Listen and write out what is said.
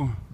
Bible.